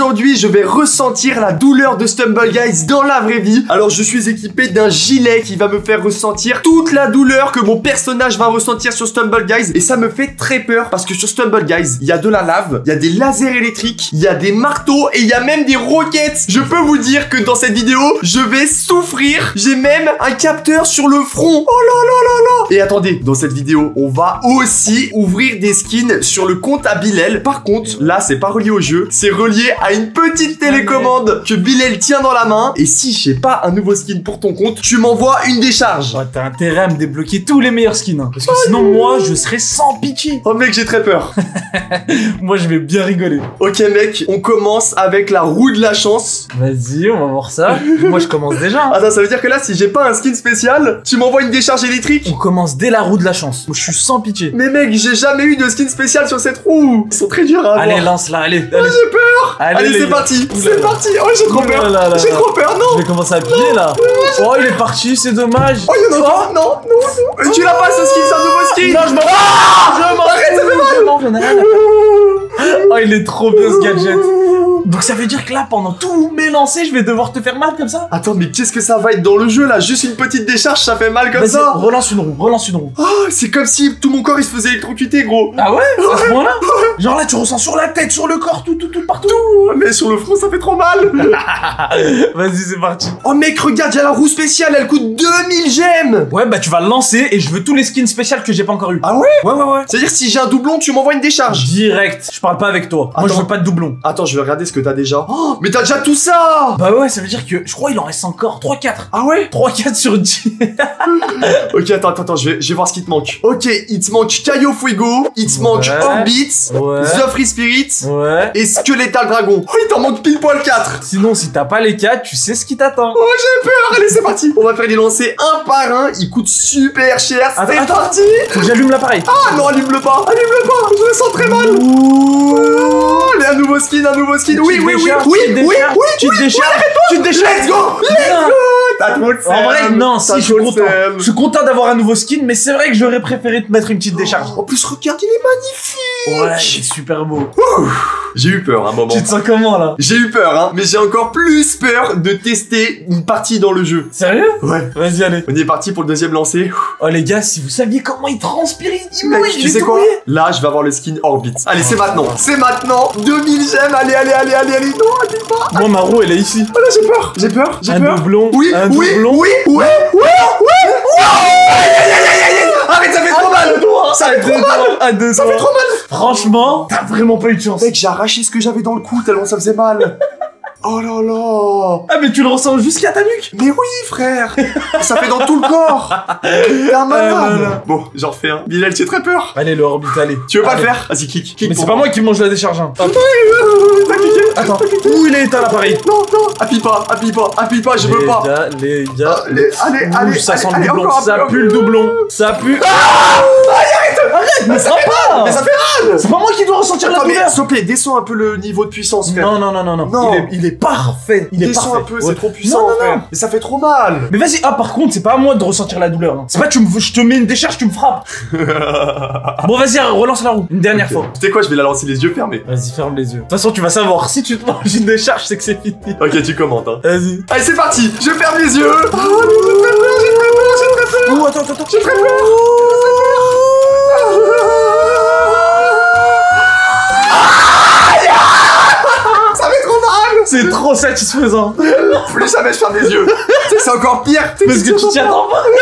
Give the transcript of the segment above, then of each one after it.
Aujourd'hui, je vais ressentir la douleur de Stumble Guys dans la vraie vie. Alors, je suis équipé d'un gilet qui va me faire ressentir toute la douleur que mon personnage va ressentir sur Stumble Guys. Et ça me fait très peur parce que sur Stumble Guys, il y a de la lave, il y a des lasers électriques, il y a des marteaux et il y a même des roquettes. Je peux vous dire que dans cette vidéo, je vais souffrir. J'ai même un capteur sur le front. Oh là là là là. Et attendez, dans cette vidéo, on va aussi ouvrir des skins sur le compte à Bilal. Par contre, là, c'est pas relié au jeu, c'est relié à une petite télécommande que Bilal tient dans la main. Et si j'ai pas un nouveau skin pour ton compte, tu m'envoies une décharge. Oh, T'as intérêt à me débloquer tous les meilleurs skins. hein. Parce que sinon, moi, je serais sans pitié. Oh mec, j'ai très peur. Moi, je vais bien rigoler. Ok mec, on commence avec la roue de la chance. Vas-y, on va voir ça. moi, je commence déjà. hein. Attends, ça veut dire que là, si j'ai pas un skin spécial, tu m'envoies une décharge électrique? On commence dès la roue de la chance. Moi, je suis sans pitié. Mais mec, j'ai jamais eu de skin spécial sur cette roue. Ils sont très durs à avoir. Allez, lance-la, allez. Oh, allez. j'ai peur. Allez, Allez, c'est parti. C'est parti. Oh, j'ai trop peur. J'ai trop peur. Je Non. vais commencer à piller là. Oh, il est parti, c'est dommage. Oh, il y en a. Non, non, non. Tu l'as pas ce skin, c'est un nouveau skin. Non, je m'en Je m'en Arrête, ça fait mal. Je m'en- j'en ai rien à- Oh, il est trop bien ce gadget. Donc ça veut dire que là, pendant tout mes lancers, je vais devoir te faire mal comme ça Attends, mais qu'est-ce que ça va être dans le jeu là? Juste une petite décharge, ça fait mal comme ça. relance une roue, relance une roue. Oh, c'est comme si tout mon corps il se faisait électrocuter, gros. Ah ouais? À ce point-là? Genre là, tu ressens sur la tête, sur le corps, tout, tout, tout, partout. Mais sur le front, ça fait trop mal. Vas-y, c'est parti. Oh mec, regarde, il y a la roue spéciale, elle coûte 2000 gemmes. Ouais, bah tu vas le lancer et je veux tous les skins spéciaux que j'ai pas encore eu. Ah ouais? Ouais, ouais, ouais. C'est-à-dire si j'ai un doublon, tu m'envoies une décharge. Direct. Je parle pas avec toi. Moi, je veux pas de doublon. Attends, je vais regarder que t'as déjà. Oh, mais t'as déjà tout ça Bah ouais, ça veut dire que je crois il en reste encore 3-4. Ah ouais? 3-4 sur 10. Ok, attends, attends, attends, je vais, je vais voir ce qui te manque. Ok, il te manque Caio Fuego, il te manque. Orbit, Ouais. The Free Spirit Ouais. et Skeletal Dragon. Oh, il t'en manque pile poil 4 Sinon, si t'as pas les 4, tu sais ce qui t'attend. Oh, j'ai peur Allez, c'est parti On va faire les lancer un par un, ils coûtent super cher, c'est parti Faut que j'allume l'appareil. Ah non, allume-le pas Allume-le pas Je le sens très mal allez, un nouveau skin, un nouveau skin. Oui, oui, oui, oui, tu te oui, oui, Tu te décharges Tu te décharges. Let's go Let's go. T'as trop le seum En vrai, non, si, je suis content. Je suis content d'avoir un nouveau skin, mais c'est vrai que j'aurais préféré te mettre une petite décharge. En plus, regarde, il est magnifique. Ouais, c'est super beau. J'ai eu peur un moment. Tu te sens comment là J'ai eu peur, hein, mais j'ai encore plus peur de tester une partie dans le jeu. Sérieux Ouais. Vas-y, allez. On est parti pour le deuxième lancer. Oh les gars, si vous saviez comment il transpire, il mouille, tu sais quoi. Là, je vais avoir le skin Orbit. Allez, c'est maintenant. C'est maintenant. 2000 gemmes. Allez, allez, allez, allez, allez. Non, allez pas. Moi, ma roue, elle est ici. Oh là, j'ai peur. J'ai peur. J'ai peur. Oui, un oui, doublon. oui, oui, oui, oui, oui. Aïe. Arrête, ça fait mal. Ça fait trop mal. À deux Ça fait doigts. trop mal. Franchement, t'as vraiment pas eu de chance. Mec, j'ai arraché ce que j'avais dans le cou tellement ça faisait mal. Oh là là. Ah, mais tu le ressens jusqu'à ta nuque. Mais oui, frère Ça fait dans tout le corps T'es un malade Euh. Bon, j'en refais un. Bilal, j'ai très peur Allez, le orbite, allez. Tu veux pas Allez. le faire Vas-y, clique. clique Mais c'est pas moi qui mange la décharge. hein. T'as cliqué Attends, où il est éteint l'appareil? Non, non Appuie pas, appuie pas, appuie pas, je veux Les pas gars, les gars. Allez, allez, Ouh, allez ça allez, sent allez, le doublon, ça pue le doublon, ça pue. Arrête Mais ça pas Mais ça fait mal C'est pas moi qui dois ressentir la douleur s'il te plaît, descends un peu le niveau de puissance, frère Non, non, non, non, non. Non. Il, est, est parfait. Il est parfait. un peu, Ouais. c'est trop puissant, Non, non, frère non. Mais ça fait trop mal Mais vas-y, ah par contre, c'est pas à moi de ressentir la douleur. hein. C'est pas tu me, je te mets une décharge, tu me frappes. bon, vas-y, relance la roue. Une dernière fois. Tu sais quoi, je vais la lancer les yeux fermés. Vas-y, ferme les yeux. De toute façon, tu vas savoir. Si tu te manges une décharge, c'est que c'est fini. Ok, tu commentes, hein. Vas-y. Allez, c'est parti Je ferme les yeux Oh, mais j'ai très peur, j'ai très peur, j'ai très peur Oh, attends, attends, attends. J'ai très peur C'est trop satisfaisant. Plus jamais je ferme les yeux c'est encore pire Parce que tu t'y attends pas.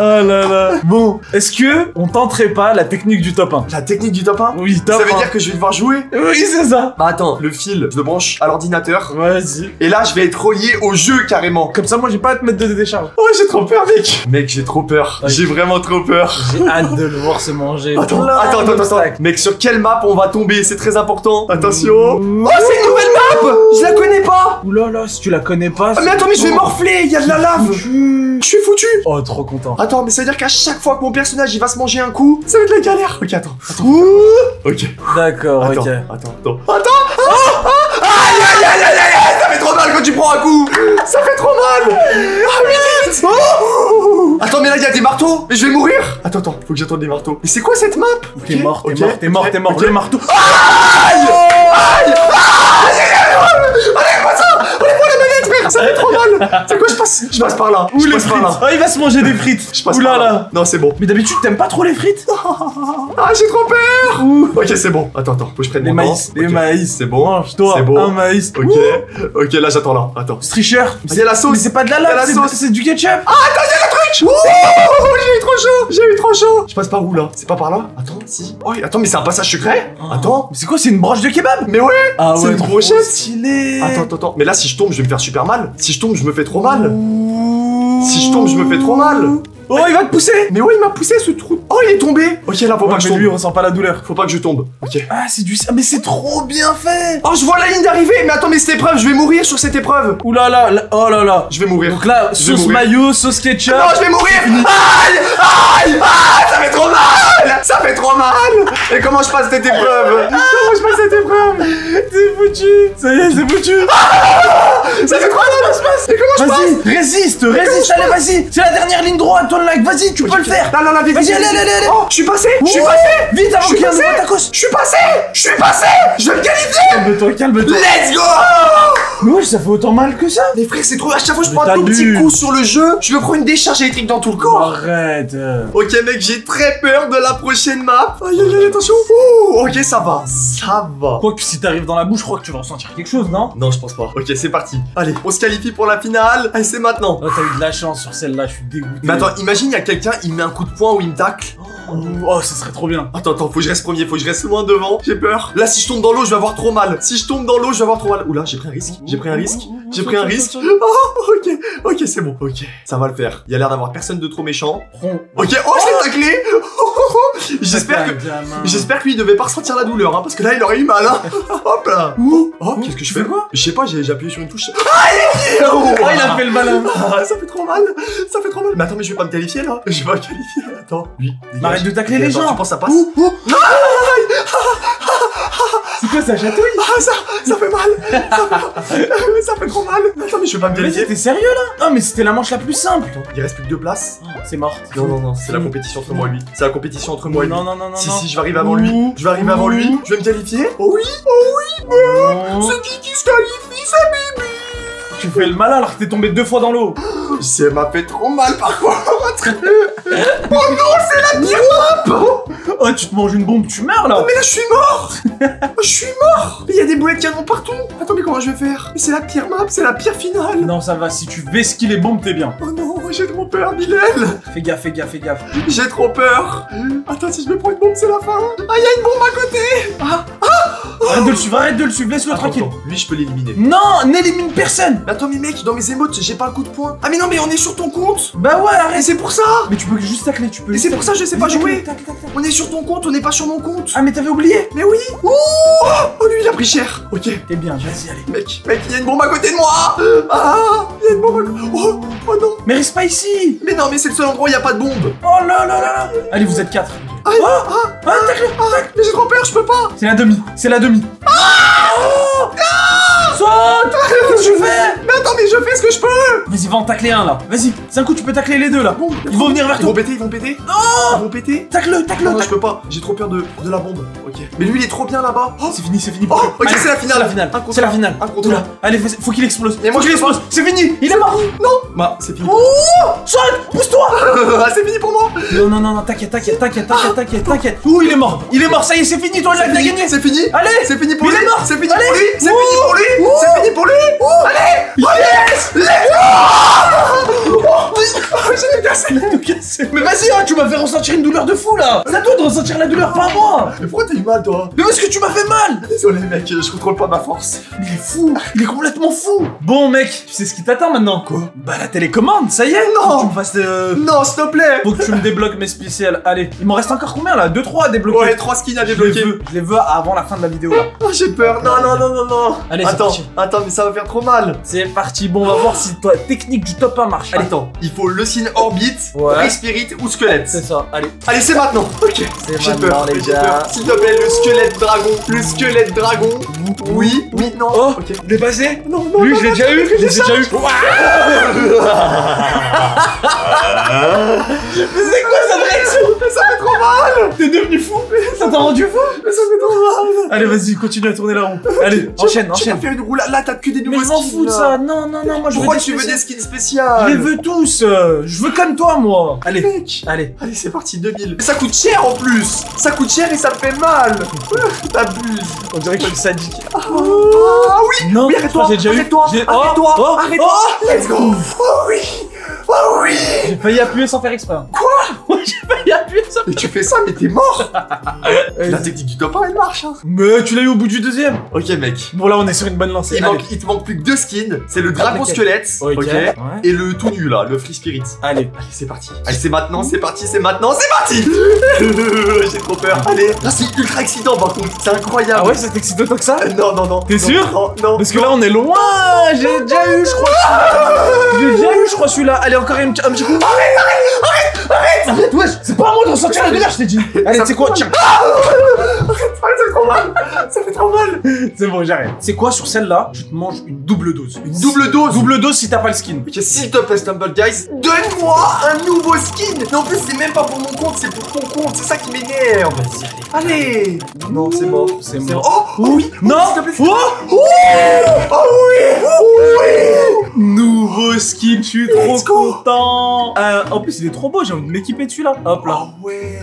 Oh là là. Bon, est-ce que on tenterait pas la technique du top 1 La technique du top 1 Oui, top Ça veut 1. dire que je vais devoir jouer? Oui, c'est ça. Bah attends, le fil, je le branche à l'ordinateur. Vas-y. Et là, je vais être relié au jeu carrément. Comme ça, moi, j'ai pas à te mettre de décharge. Oh, j'ai trop peur, mec Mec, j'ai trop peur. J'ai vraiment trop peur. J'ai hâte de le voir se manger. Attends, Plein attends, attends, attends. Mec, sur quelle map on va tomber? C'est très important. Attention. Ouh. Oh, c'est une nouvelle map Je la connais pas Ouh là là, si tu la connais pas. Ah, mais attends, mais je vais morfler Il y a de la lave. Je suis foutu Oh, trop content. Attends, mais ça veut dire qu'à chaque fois que mon personnage il va se manger un coup, ça va être la galère. Ok, attends. attends. Ok. D'accord, Attends, ok. attends, attends. Attends Ah, ah, Aïe, aïe, aïe, aïe, aïe, aïe, Ça fait trop mal quand tu prends un coup Ça fait trop mal Ah, vite, vite Oh Attends, mais là, il y a des marteaux Mais je vais mourir Attends, attends, faut que j'attende des marteaux. Mais c'est quoi cette map? T'es mort, t'es mort, t'es mort, t'es mort. Le marteau. Aïe Aïe Aïe Aïe mal. C'est quoi, je passe, je passe par là. Où je les passe frites par là. Oh, il va se manger des frites. Je passe Ouh là par là. Non, c'est bon. Mais d'habitude, t'aimes pas trop les frites? Ah, j'ai trop peur. Ouh. Ok, c'est bon. Attends, attends, faut que je prenne Les mon maïs, les Ok. maïs. C'est bon. Mange-toi C'est bon. un maïs. Ok, ok, là j'attends là. Attends. Stricher. Il y a la sauce. Mais c'est pas de la Il y a la lave, c'est- sauce. c'est du ketchup. Ouh, j'ai eu trop chaud. J'ai eu trop chaud. Je passe par où là? C'est pas par là? Attends, si. Oh, attends, mais c'est un passage secret? Attends. Mais c'est quoi, c'est une broche de kebab? Mais ouais. Ah C'est une trop brochette. Attends, attends, attends. Mais là, si je tombe, je vais me faire super mal. Si je tombe, je me fais trop mal. Ouh. Si je tombe, je me fais trop mal. Oh, il va te pousser. Mais ouais, il m'a poussé ce trou. Oh, il est tombé. Ok, là, faut Ouais, pas que je mais tombe. lui, on ressent pas la douleur. Faut pas que je tombe. Ok. Ah, c'est du. Ah, mais c'est trop bien fait. Oh, je vois la ligne d'arrivée. Mais attends, mais cette épreuve, je vais mourir sur cette épreuve. Ouh là là, là- oh là là. Je vais mourir. Donc là, Je sauce mayo, sauce ketchup. Non, je vais mourir Aïe Aïe Ah, ça fait trop mal Ça fait trop mal Et comment je passe cette épreuve Comment je passe cette épreuve C'est foutu. Ça y est, c'est foutu. Ça fait trop mal se passe Et comment je passe résiste, résiste, allez, vas-y. C'est la dernière ligne droite, ton like. Vas-y, tu peux le faire. Vite, Vas-y, allez, allez, allez. Oh, je suis passé Je suis passé Vite avant Je suis qu'il y ait un. Je suis passé Je suis passé Je vais me qualifier Calme-toi, calme-toi. Let's go Mais wesh, ça fait autant mal que ça. Les frères, c'est trop... À chaque fois je Mais prends un tout petit coup sur le jeu, je me prends une décharge électrique dans tout le corps Arrête. euh. Ok mec, j'ai très peur de la prochaine map Aïe aïe aïe, attention Ouh, Ok, ça va Ça va Quoique si t'arrives dans la bouche, je crois que tu vas ressentir quelque chose, non? Non, je pense pas. Ok, c'est parti. Allez, on se qualifie pour la finale. Allez, c'est maintenant. Oh, t'as eu de la chance sur celle-là, je suis dégoûté. Mais attends, imagine, il y a quelqu'un, il met un coup de poing ou il me tacle. Oh, ça serait trop bien. Attends, attends, faut que je reste premier, faut que je reste loin devant. J'ai peur. Là, si je tombe dans l'eau, je vais avoir trop mal. Si je tombe dans l'eau, je vais avoir trop mal. Oula, j'ai pris un risque. J'ai pris un risque. J'ai pris un risque. Oh, ok, ok, c'est bon. Ok, ça va le faire. Il y a l'air d'avoir personne de trop méchant. Ok, oh, je l'ai taclé. J'espère que. J'espère que lui il devait pas ressentir la douleur, hein, parce que là il aurait eu mal, hein. Hop là. Ouh. Oh, qu'est-ce que je fais quoi? Je sais pas, j'ai appuyé sur une touche. Aïe Oh, il a fait le malin. Ah, ça fait trop mal, ça fait trop mal. Mais attends, mais je vais pas me qualifier là. Je vais pas me qualifier. Attends, lui. dégage. Arrête de tacler les gens. Tu penses ça passe Ouh, ouh. C'est quoi ça chatouille Ah, ça, ça fait mal. Ça fait, ça fait trop mal. Attends, mais je vais pas me qualifier. t'es sérieux là Non mais c'était la manche la plus simple. Il reste plus que deux places. C'est mort. Non, non, non, c'est la compétition entre moi et lui. C'est la compétition entre moi et lui. Non non non non Si, si, je vais arriver avant lui. Je vais arriver avant lui. Je vais me qualifier. Oh oui, Oh. c'est qui qui se qualifie, c'est Bibi. Tu fais le malin alors que t'es tombé deux fois dans l'eau. Ça m'a fait trop mal par contre. oh non, c'est la map. Oh tu te manges une bombe, tu meurs là. Oh, mais là, je suis mort Je suis mort Mais il y a des boulettes canon partout Attends, mais comment je vais faire? Mais c'est la pire map, c'est la pire finale Non ça va, si tu vesquilles les bombes t'es bien. Oh non, j'ai trop peur, Bilal Fais gaffe, fais gaffe, fais gaffe. J'ai trop peur Attends, si je me prends une bombe, c'est la fin Ah, il y a une bombe à côté Arrête de le suivre, arrête de le suivre, laisse-le tranquille. Lui, je peux l'éliminer. Non, n'élimine personne. Mais attends, mais mec, dans mes émotes, j'ai pas le coup de poing. Ah, mais non, mais on est sur ton compte Bah ouais, Et arrête. c'est pour ça Mais tu peux juste tacler, tu peux. Et c'est pour ça que je sais pas jouer. On est sur ton compte, on n'est pas sur mon compte. Ah mais t'avais oublié. Mais oui. Ouh. Oh, lui, il a pris cher. Ok, T'es bien, vas-y, allez. mec, mec, il y a une bombe à côté de moi. Ah Il y a une bombe à côté... Oh, oh non. Mais reste pas ici. Mais non, mais c'est le seul endroit où il y a pas de bombe. Oh là là là là. Allez, vous êtes quatre. Ah, Oh. ah, Ah, tacle ah, mais j'ai trop peur, je peux pas. C'est la demi, c'est la demi. Ah Saute. Qu'est-ce que tu fais? Mais attends, mais je fais ce que je peux. Vas-y, va en tacler un là. Vas-y, c'est un coup, tu peux tacler les deux là. Ils vont venir vers Ils vont toi. péter, ils vont péter. Non. Ils vont péter. Tacle-le, tacle-le, je peux pas, j'ai trop peur de, de la bombe. Ok. Mais lui, il est trop bien là-bas Oh, C'est fini, c'est fini. Oh, ok, c'est la finale. C'est la finale. C'est la finale. Oula. Allez, faut qu'il explose. Mais moi, qu'il explose. C'est fini. Il est mort. Non Bah, c'est fini. Oh Saute Pousse-toi ah, c'est fini pour moi Non, non, non, non, t'inquiète, t'inquiète, t'inquiète, t'inquiète, t'inquiète, t'inquiète. Ouh, il est mort. Il est mort. Ça y est, c'est fini. Toi, t'as gagné. C'est fini Allez C'est fini pour Il lui est mort C'est fini pour lui C'est fini pour lui C'est fini pour lui Allez Yes Let's go Oh, J'ai tout cassé tout cassé. Mais vas-y, hein, tu m'as fait ressentir une douleur de fou là. C'est à toi de ressentir la douleur, pas à moi. Mais pourquoi t'as eu mal, toi? Mais parce que tu m'as fait mal. Désolé, mec, je contrôle pas ma force. Il est fou. Il est complètement fou. Bon, mec, tu sais ce qui t'attend maintenant Quoi? Bah, la télécommande, ça y est. Non. Faut que tu me fasses. euh, Non, s'il te plaît Faut que tu me débloques mes spéciales. Allez, il m'en reste encore combien là? 2-3 à débloquer. Ouais, trois skins à je les débloquer. veux. Je les veux avant la fin de la vidéo là. Oh, j'ai peur. Non, non, non, non, non. Allez, c'est attends, parti. attends, mais ça va faire trop mal. C'est parti. Bon, on va voir si ta technique du top 1 marche. Allez, Attends, il faut le signe orbite, Ouais. spirit ou squelette. C'est ça, allez. Allez, c'est maintenant. Ok. J'ai peur, les gars. S'il te plaît, le squelette dragon. Le squelette dragon. Oui, oui, non. Oh, ok. il est passé? Non, non, Lui, non, je l'ai déjà eu, je l'ai déjà eu. Mais c'est quoi cette réaction? Ça fait trop mal. T'es devenu fou Ça t'a rendu fou? Ça fait trop mal. Allez, vas-y, continue à tourner la roue. Allez, enchaîne, Tu enchaîne. faire une roulade. Là, t'as que des Mais nouveaux je m'en skins, fous de ça. Non, non, non, moi je veux Pourquoi tu veux des skins spéciales? Je les veux tous. Euh, Je veux comme toi, moi. Allez, Mec. allez. Allez, c'est parti, 2000. Mais ça coûte cher en plus. Ça coûte cher et ça me fait mal. T'abuses. On dirait que je suis sadique. Ah oui. Non, Oui, arrête-toi. j'ai déjà eu. Arrête-toi. J'ai- Oh, Arrête-toi. oh, Arrête-toi. oh. Let's go. Oh oui. Oh oui. J'ai failli appuyer sans faire exprès. Quoi? J'ai failli appuyer sans Mais tu fais ça, mais t'es mort. La technique du top 1, elle marche. Hein. Mais tu l'as eu au bout du deuxième. Ok, mec. Bon, là, on est sur une bonne lancée. Il, Allez. manque, il te manque plus que deux skins. C'est le dragon squelette. Ok. Ouais. Et le tout nu là, le free spirit. Allez. Allez, c'est parti. Allez, c'est maintenant, c'est parti, c'est maintenant, c'est parti. J'ai trop peur. Allez. Là, c'est ultra excitant par contre. C'est incroyable. Ah ouais, ça t'excite autant que ça Euh, Non, non, non. T'es sûr Non, non. Parce que là, on est loin. J'ai déjà eu, je crois. J'ai déjà eu, je crois, celui-là. Allez, encore un, petit- un petit coup. Arrête, arrête, arrête, arrête. wesh. C'est pas à moi de ressortir la délire, je t'ai dit. Allez, c'est quoi Tiens. Ah, ça fait trop mal. Ça fait trop mal. C'est bon, j'arrête. C'est quoi sur celle-là Je te mange une double dose. Une double dose. Double dose si t'as pas le skin. Ok, s'il te plaît, Stumble Guys, donne-moi un nouveau skin. Mais en plus, c'est même pas pour mon compte, c'est pour ton compte. C'est ça qui m'énerve. Allez. Non, c'est mort. C'est mort. Oh, oh oui. Non Oh Oh oui. Oh oui. Nouveau skin, je suis trop content. Euh, en plus, il est trop beau, j'ai envie de m'équiper dessus là. Hop là. Oh ouais.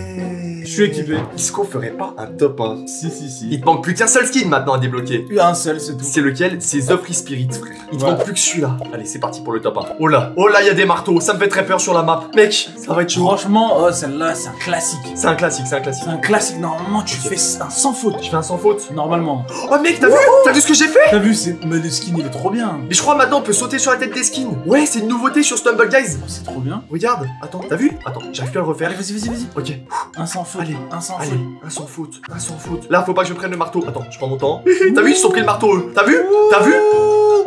Je suis équipé. Est-ce qu'on ferait pas un top 1 Si, si, si. Il te manque plus qu'un seul skin maintenant à débloquer. Un seul, c'est tout. C'est lequel? C'est The Free Spirit, frère. Il te Voilà. manque plus que celui-là. Allez, c'est parti pour le top 1. Oh là, oh là, il y a des marteaux. Ça me fait très peur sur la map. Mec, ça va être chaud. Franchement, oh, celle-là, c'est un classique. C'est un classique, c'est un classique. C'est un classique. Normalement, tu fais un sans faute. Je fais un sans faute? Normalement. Oh mec, t'as vu? T'as vu ce que j'ai fait? T'as vu, c'est. Mais le skin, il est trop bien. Mais je crois maintenant on peut sauter sur la tête des skins. Ouais, c'est une nouveauté sur Stumble Guys. Oh, c'est trop bien. Regarde, attends, t'as vu? Attends, j'arrive plus à le refaire. Allez, vas-y, vas-y, vas-y. Ok, Un sans faute. Allez, un sans allez, faute. un sans faute, un sans faute. Là, faut pas que je prenne le marteau. Attends, je prends mon temps. T'as vu, ils se sont pris le marteau, eux. T'as vu? T'as vu?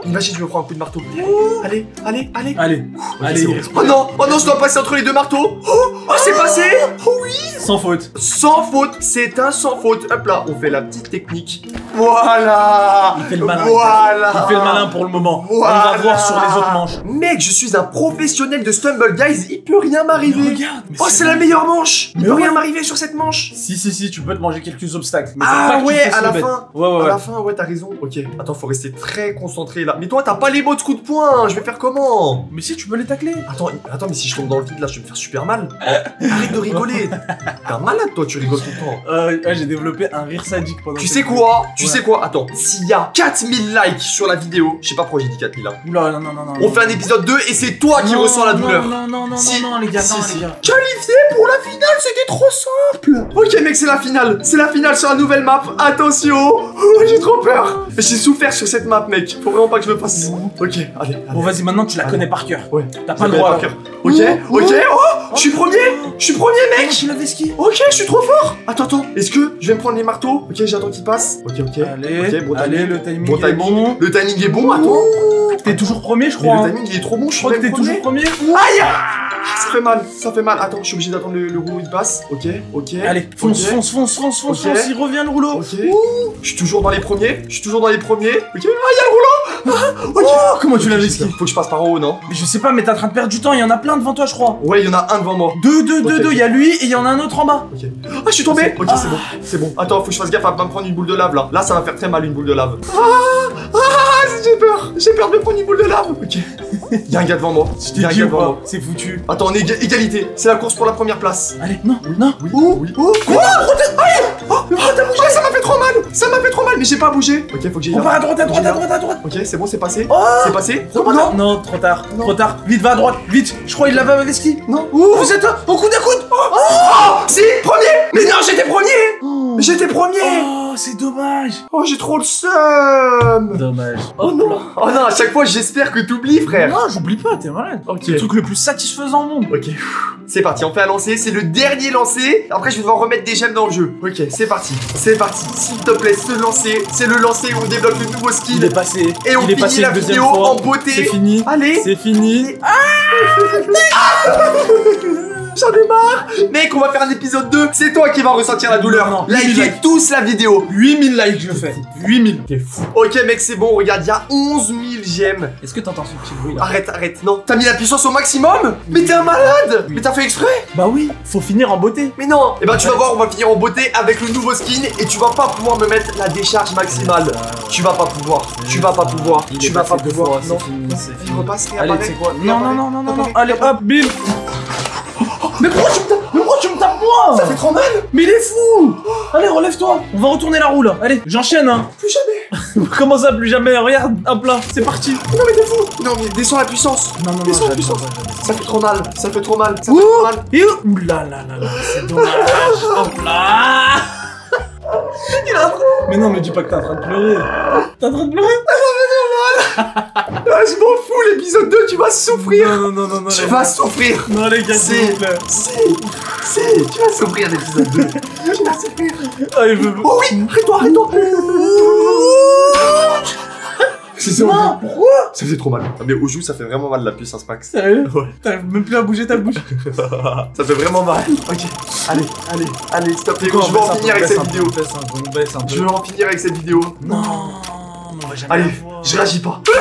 Imagine, je me prends un coup de marteau. Allez, allez, allez. Allez, allez, Oh non, oh non, je dois passer entre les deux marteaux. Oh, oh c'est passé. Oh oui. sans faute. Sans faute, c'est un sans faute. Hop là, on fait la petite technique. Voilà. Il fait le malin. Voilà. Il fait le malin pour le moment. Voilà. On va voir sur les autres manches. Mec, je suis un professionnel de Stumble Guys, il peut rien m'arriver. regarde. mais Oh, c'est la meilleure manche. Il Mais peut ouais. rien m'arriver sur cette manche. Si, si, si, tu peux te manger quelques obstacles. Mais Ah pas ouais, à la bête. fin. Ouais, ouais, À la fin, ouais, t'as raison. Ok. Attends, faut rester très concentré là. Mais toi, t'as pas les mots de coup de poing. Je vais faire comment Mais si, tu peux les tacler. Attends, attends, mais si je tombe dans le vide là, je vais me faire super mal. Arrête de rigoler. T'es un malade, toi, tu rigoles tout le temps. Euh, ouais, j'ai développé un rire sadique pendant. Tu sais quoi Tu Ouais. sais quoi Attends, s'il y a 4000 likes sur la vidéo, je sais pas pourquoi j'ai dit 4000 là. Oula, non, non, non, non. On fait un épisode 2 et c'est toi qui ressens la douleur. Non, non, non, Si. non, non, les gars, Si, non, si. les gars. Qualifié pour la finale, c'était trop simple. Ok mec, c'est la finale. C'est la finale sur la nouvelle map. Attention. Oh, j'ai trop peur. J'ai souffert sur cette map, mec. Faut vraiment pas que je me fasse. Ok, allez. Bon, vas-y, maintenant tu la connais par cœur. Ouais. T'as Je pas le droit. par cœur. Ok, ok. Oh, je suis premier. Je suis premier, mec. L'avais ski. Ok, je suis trop fort. Attends, attends. Est-ce que je vais me prendre les marteaux Ok, j'attends qu'il passe. Ok, ok. Allez, Ok, bon allez, le timing Bon est timing. bon. Le timing est bon. Attends. T'es toujours premier, je crois. le hein. timing il est trop bon. Je Je crois que t'es toujours premier. Aïe Ça fait mal, ça fait mal. Attends, je suis obligé d'attendre le, le rouleau il passe. Ok, ok. Allez, fonce, fonce, fonce, fonce, fonce, fonce, il revient le rouleau. Ok. Je suis toujours dans les premiers. Je suis toujours dans les premiers. Ok. Ah, il y a le rouleau. Ah, ok. Oh, comment tu l'avais ski Faut que je passe par en haut, non Mais je sais pas, mais t'es en train de perdre du temps, il y en a plein devant toi, je crois. Ouais, il y en a un devant moi. Deux, deux, deux, deux, il y a lui et il y en a un autre en bas. Ok. Ah, je suis tombé. Ok, Ah. c'est bon. C'est bon. Attends, faut que je fasse gaffe à pas me prendre une boule de lave là. Là, ça va faire très mal une boule de lave. Ah, ah, j'ai prendre une boule de lave. Ok. Il y a un gars devant moi. Je Il y a un gars devant moi. pas C'est foutu. Attends, on est éga- égalité. C'est la course pour la première place. Allez, non, non. Oui, oui. Oh, quoi Oh, Oh, oh, t'as bougé, ça m'a fait trop mal Ça m'a fait trop mal, mais j'ai pas bougé Ok, faut que j'aille On part à droite, à droite, à droite, à droite. Ok, c'est bon, c'est passé Oh C'est passé Non, non trop tard, trop tard. Vite, va à droite, vite. Je crois qu'il l'avait avec ski. Non Ouh, vous êtes au coude à coude. Oh Si Premier Mais non, j'étais premier Oh, J'étais premier oh c'est dommage. Oh, j'ai trop le seum Dommage. Oh non Oh non, à chaque fois, j'espère que t'oublies, frère Non, j'oublie pas, t'es malade. Ok. C'est le truc le plus satisfaisant au monde. Ok, c'est parti, on fait un lancer, c'est le dernier lancer. Après, je vais devoir remettre des gemmes dans le jeu. Ok, c'est parti, c'est parti. S'il te plaît, ce lancer, c'est le lancer où on débloque le nouveau skin. Il est passé. Et on il est finit passé la vidéo fois. en beauté. C'est fini. Allez C'est fini. J'en ai marre Mec, on va faire un épisode 2. C'est toi qui vas ressentir la douleur. Non, non, Likez likes. tous la vidéo. 8000 likes, je fais. 8000. T'es fou. Ok, mec, c'est bon. Regarde, il y a 11 000 j'aime. Est-ce que t'entends ce petit bruit là Arrête, arrête. Non, t'as mis la puissance au maximum Mais t'es un malade Mais t'as fait exprès Bah oui, faut finir en beauté. Mais non Eh ben, tu vas voir, on va finir en beauté avec le nouveau skin et tu vas pas pouvoir me mettre la décharge maximale. Tu vas pas pouvoir. Tu vas pas pouvoir. Il Tu vas pas pouvoir. fois, Non. fini, c'est Il fini. repasse, Allez, réapparaît, c'est quoi Non, non, non, non, non, non. Allez, hop, bim. Mais pourquoi tu me tapes Mais pourquoi tu me tapes moi Ça fait trop mal. Mais il est fou. Allez, relève-toi. On va retourner la roue là. Allez, j'enchaîne hein. Plus jamais. Comment ça, plus jamais? Regarde, hop là, c'est parti. Non mais t'es fou. Non mais descends la puissance. Non, non, non, Descends la puissance. Ça fait trop mal Ça fait trop mal Ça fait Ouh. trop mal. Et où? Ouh là là là là, c'est dommage. Hop là. Il train- Mais non, mais dis pas que t'es en train de pleurer. T'es en train de pleurer? Ah, Je m'en fous l'épisode 2 Tu vas souffrir Non, non, non, non, non. Tu vas souffrir Non, les gars, C'est... C'est... C'est... Tu vas souffrir l'épisode 2 Tu vas souffrir Ah, il veut. Oh oui Arrête-toi, arrête-toi C'est ça Non, pourquoi Ça faisait trop mal. Ah, Mais au joue, ça fait vraiment mal la puissance max. Sérieux Ouais. T'arrives même plus à bouger ta bouche. ça fait vraiment mal. Ok. Allez, allez, allez, stop. Je vais en finir avec cette vidéo. Je vais en finir avec cette vidéo. Non, on va jamais Allez, voir. je réagis pas.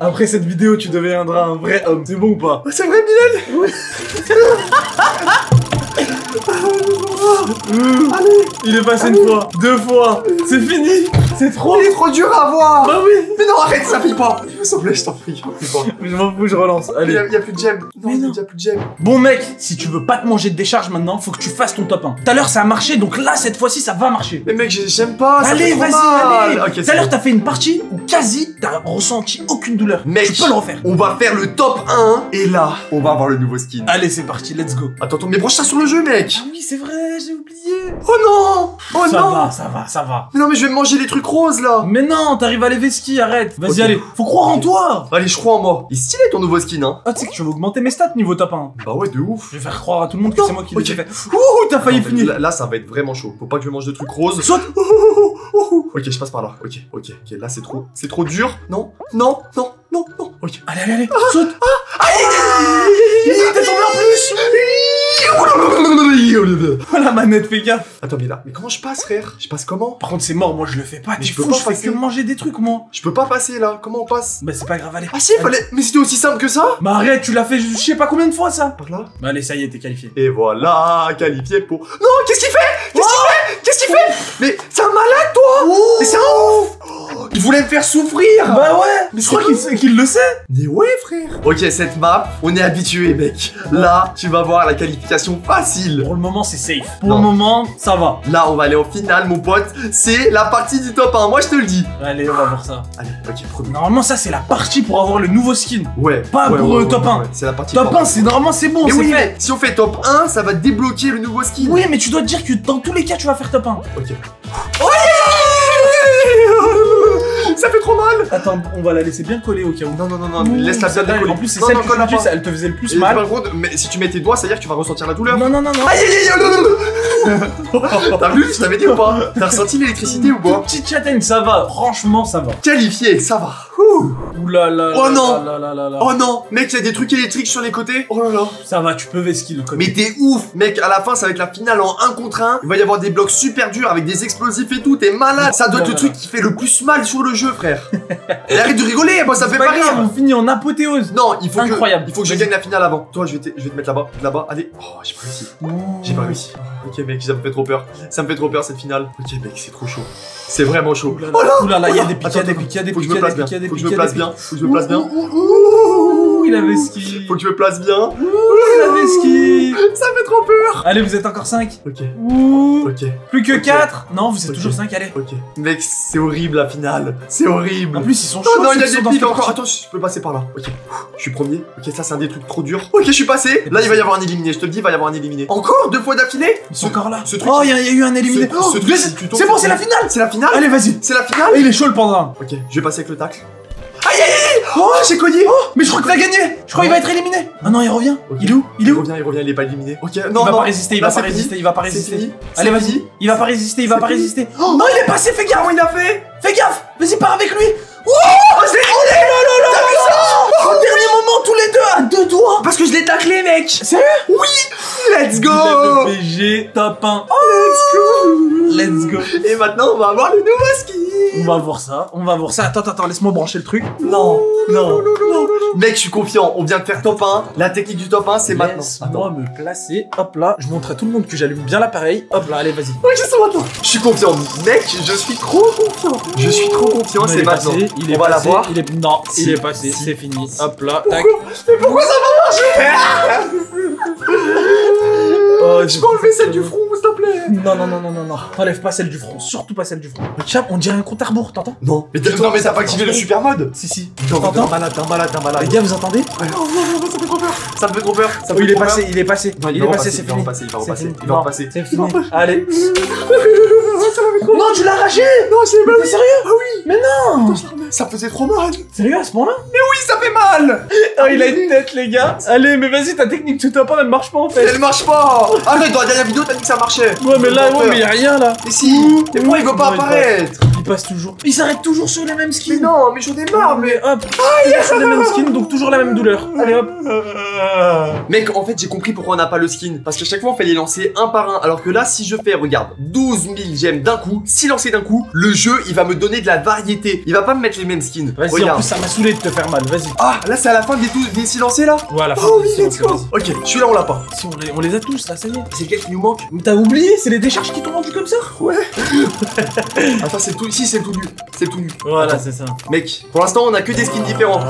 Après cette vidéo, tu deviendras un vrai homme. C'est bon ou pas? C'est vrai, Mylène Allez Il est passé une fois, deux fois. C'est fini. C'est trop. Il est trop dur à voir Bah oui. Mais non, arrête, ça plie pas S'il te plaît, je t'en prie. Pas. Je m'en fous, je relance. Il y, Allez. a, il y a plus de gemmes. Non, Mais il y a plus de gemmes. Bon mec, si tu veux pas te manger de décharge maintenant, faut que tu fasses ton top 1. Tout à l'heure ça a marché, donc là cette fois-ci ça va marcher. Mais mec, j'ai- j'aime pas, ça allez, fait trop vas-y, mal. allez. Ok, Tout à c'est l'heure bon. t'as fait une partie où quasi t'as ressenti aucune douleur. Mec. tu peux le refaire. On va faire le top 1 et là, on va avoir le nouveau skin. Allez, c'est parti, let's go. Attends, attends, mais branche ça sur le jeu, mec Ah oui, c'est vrai, j'ai oublié. Oh non Oh ça non va, ça va, ça va. Mais non, mais je vais me manger les trucs roses là Mais non, t'arrives à lever ski, arrête. Vas-y, Ok. allez. Faut croire en toi. Allez, je crois en moi. Il est stylé ton nouveau skin, hein Ah, tu sais que tu vas augmenter mes stats niveau top 1. Bah ouais, de ouf. Je vais faire croire à tout le monde que c'est moi qui l'ai fait. Ouh, t'as failli finir. Là, ça va être vraiment chaud. Faut pas que je mange de trucs roses. Saute. Ok, je passe par là. Ok, ok, ok. Là, c'est trop, c'est trop dur. Non, non, non, non, non. Ok. Allez, allez, allez. Saute. T'es tombé en plus Oh la manette, fais gaffe. Attends, mais là, mais comment je passe, frère? Je passe comment? Par contre, c'est mort, moi je le fais pas. Mais T'es peux fou, pas je fais passer. que manger des trucs, moi. Je peux pas passer là. Comment on passe? Bah, c'est pas grave, allez. Ah si, fallait. Mais c'était aussi simple que ça Bah, arrête, tu l'as fait je sais pas combien de fois ça. Par là. Bah, allez, ça y est, t'es qualifié. Et voilà, qualifié pour. Non, qu'est-ce qu'il fait? Qu'est-ce qu'il fait? Qu'est-ce qu'il fait? Mais c'est un malade, toi Mais c'est un ouf Oh, Il voulait me faire souffrir Bah, ouais. Mais je crois qu'il sait- qu'il le sait. Mais ouais, frère Ok, cette map, on est habitué, mec. Là, tu vas voir la qualification facile. Pour le moment, c'est safe. Pour Non. le moment, ça va. Là, on va aller en finale, mon pote. C'est la partie du top 1, moi je te le dis. Allez, on va voir ça. Allez, ok, premier. Normalement, ça, c'est la partie pour avoir le nouveau skin. Ouais. Pas ouais, pour, ouais, euh, top ouais, 1. ouais, C'est la partie Top fort. 1, c'est normalement, c'est bon, Mais oui, fait. mais si on fait top 1, ça va débloquer le nouveau skin. Oui, mais tu dois te dire que dans tous les cas, tu vas faire top 1. Ok. Ça fait trop mal Attends, on va la laisser bien coller au cas où. Non, non, non, non, Ouh, laisse-la bien décoller. En plus, c'est celle non, que tu elle te faisait le plus Et mal. par contre, mais si tu mets tes doigts, ça veut dire que tu vas ressentir la douleur. Non, non, non, non. Aïe aïe aïe aïe T'as vu, je t'avais dit ou pas T'as ressenti l'électricité ou pas Petite châtaigne, ça va. Franchement, ça va. Qualifié, ça va. Ouh. Ouh là là. Oh non. Oh non, mec, il y a des trucs électriques sur les côtés. Oh là là. Ça va, tu peux vesquiller le côté. Mais t'es ouf, mec. À la fin, ça va être la finale en 1 contre 1. Il va y avoir des blocs super durs avec des explosifs et tout. T'es malade. Ça doit être le truc qui fait le plus mal sur le jeu, frère. Et arrête de rigoler, moi ça fait pas rire. on finit en apothéose. Non, il faut Incroyable. que il faut que je gagne la finale avant. Toi, je vais te, je vais te mettre là-bas, là-bas. Allez. Oh, j'ai pas réussi. J'ai pas réussi. Ok, mec, ça me fait trop peur. Ça me fait trop peur cette finale. Ok, mec, c'est trop chaud. C'est vraiment chaud. Oh là, là il y a des pics, il y a des il y a des Faut que je il y me a des place bien. des Faut que je me place des bien. pics. Faut que je me place bien. Ouh, il avait ski. Faut que je me place bien. Il avait ski. Ça fait trop peur. Allez, vous êtes encore 5. Ok, Ouh. ok, Plus que Ok. 4. Non, vous êtes toujours 5, allez. ok. Mec, c'est horrible la finale. C'est horrible. En plus, ils sont chauds. Oh non, il y a des pics encore. Attends, je peux passer par là. Ok. Je suis premier. Ok, ça, c'est un des trucs trop durs. Ok, je suis passé. Là, il va y avoir un éliminé. Je te le dis, il va y avoir un éliminé. Encore deux fois d'affilée Ils sont encore là. ce truc- Oh, il y, a eu un éliminé. ce- Oh, C'est bon, c'est- la finale. C'est la finale Allez, vas-y. C'est la finale Ah, il est chaud le panda. Ok, je vais passer avec le tacle. Oh, j'ai cogné. Oh, mais je crois que t'as gagné. Je crois qu'il va être éliminé. Ah non, il revient. Il est où? Il est Il où? revient, il revient, il est pas éliminé. Ok, non, il va non. pas résister, il Là, va pas résister, il va pas résister. Allez, vas-y. Il va pas résister, il va pas résister. Oh non, il est passé, fais gaffe. Comment il a fait Fais gaffe. Vas-y, pars avec lui. Oh, je l'ai- Oh. Au dernier moment, tous les deux à deux doigts. mec Sérieux? Let's go PG top 1. Let's go. Et maintenant, on va avoir le nouveau ski On va voir ça, on va voir ça. Attends, attends, laisse-moi brancher le truc. Non, non, non. Mec, je suis confiant. On vient de faire top 1. La technique du top 1, c'est maintenant. Attends. me placer. Hop là, je montre à tout le monde que j'allume bien l'appareil. Hop là, allez, vas-y. Ouais, je sais maintenant. Je suis confiant. Mec, je suis trop confiant. Je suis trop confiant, c'est est maintenant. il est on va passé, la voir. Il est... Non, Si, il est passé, si, c'est fini. Hop là, tac. Mais pourquoi ça va marcher Je peux enlever celle du front, Non, non, non, non, non, non. T'enlèves pas celle du front, surtout pas celle du front. Le chap, on dirait un compte à rebours, t'entends? Non, mais t'as- non, mais t'as pas activé le super mode Si, si. T'entends? malade, t'es un malade, t'es un malade. Les gars, vous entendez? Ouais, non, non, non, ça me fait trop peur. Ça me fait trop peur. Ça me Oh, fait il est passé, il est passé. Non, il est passé, c'est il va fini. repasser, il va repasser, fini. il va repasser. C'est Il fini. va repasser. Allez. Non, tu l'as arraché Non, Mais mal. t'es sérieux Ah oui Mais non Ça faisait trop mal Sérieux à ce moment-là Oui, ça fait mal Oh, il a une tête, les gars. Allez, mais vas-y, ta technique tout top 1, elle marche pas en fait. Elle marche pas Arrête, dans la dernière vidéo, t'as dit que ça marchait Ouais, mais là, ouais, mais y'a rien là. Mais si Mais pourquoi il veut pas apparaître passe toujours. Il s'arrête toujours sur les mêmes skins. Mais non, mais j'en ai marre, mais... hop. Toujours sur les mêmes skins, donc toujours la même douleur. Allez hop. Mec, en fait, j'ai compris pourquoi on n'a pas le skin. Parce qu'à chaque fois, on fait les lancer un par un. Alors que là, si je fais, regarde, 12 000 gemmes d'un coup, si lancé d'un coup, le jeu, il va me donner de la variété. Il va pas me mettre les mêmes skins. Vas-y, en Regarde. plus, ça m'a saoulé de te faire mal. Vas-y. Ah, là, c'est à la fin des, des silencés, là Voilà, Oh oui, let's go Ok, celui-là, on l'a pas. Si on les, on les a tous là, ça y est. C'est lequel qui nous manque Mais T'as oublié, c'est les décharges qui t'ont rendu comme ça Ouais Attends, c'est tout... Si, c'est le tout nu. C'est le tout nu. Voilà, c'est ça. Mec, pour l'instant, on a que des skins différents.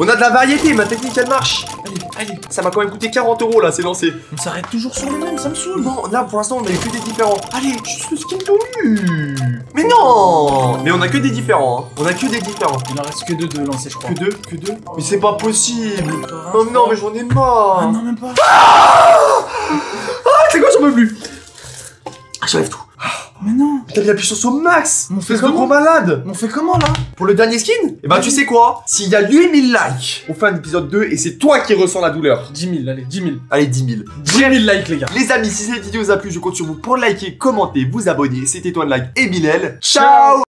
On a de la variété, ma technique, elle marche. Allez, allez. Ça m'a quand même coûté 40 euros, là, c'est lancé. On s'arrête toujours sur les mêmes, ça me saoule. Non, là pour l'instant on a eu que des différents. Allez, juste le skin tout nu. Mais non Mais on a que des différents. Hein. On a que des différents. Il en reste que deux de lancer, je crois. Que deux Que deux Mais c'est pas possible. Ah, Oh non, mais j'en ai marre. Ah, non, même pas. Ah, c'est quoi, j'en peux plus. Ah, j'enlève tout. Mais non. T'as mis la puissance au max. On fait comment gros malade. On fait comment là? Pour le dernier skin? Eh ben, tu sais quoi? S'il y a 8000 likes, on fait un épisode 2 et c'est toi qui ressens la douleur. 10 000, allez, 10 000. Allez, 10 000. 10 000 likes, les gars. Les amis, si cette vidéo vous a plu, je compte sur vous pour liker, commenter, vous abonner. C'était toi de like et Bilal. Ciao